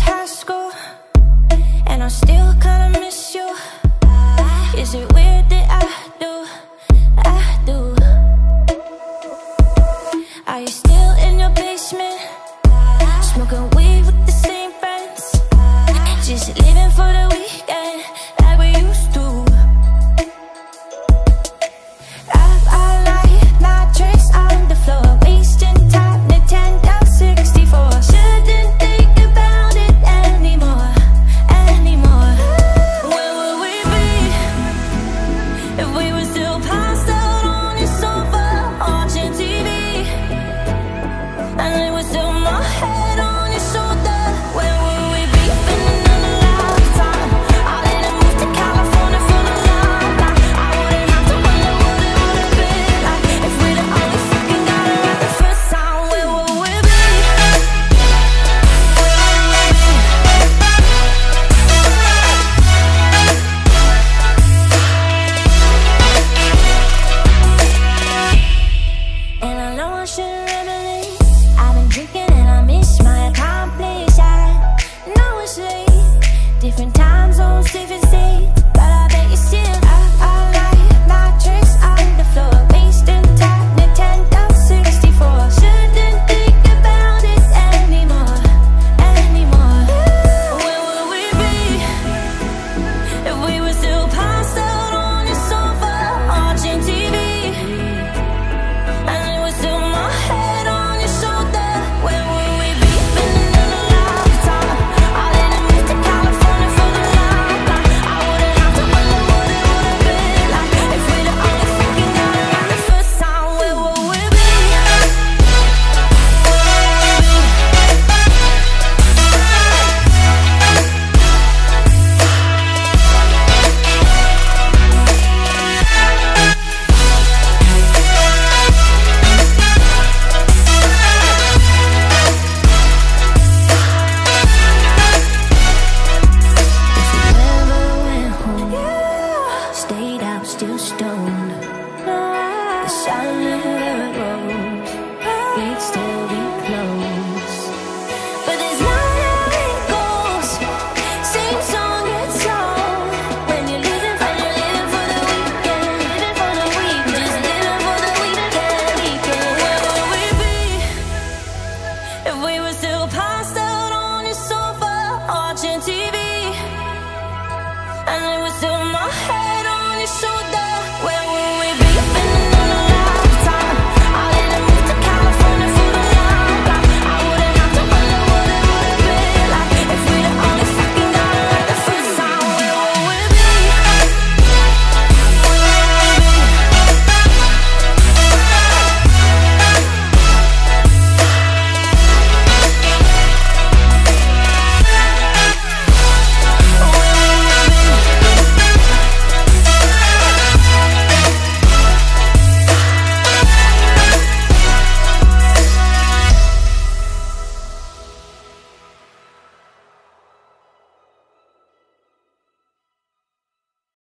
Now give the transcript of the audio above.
high school And I still kinda miss you Is it weird? Different time zones, different states, but I bet you still.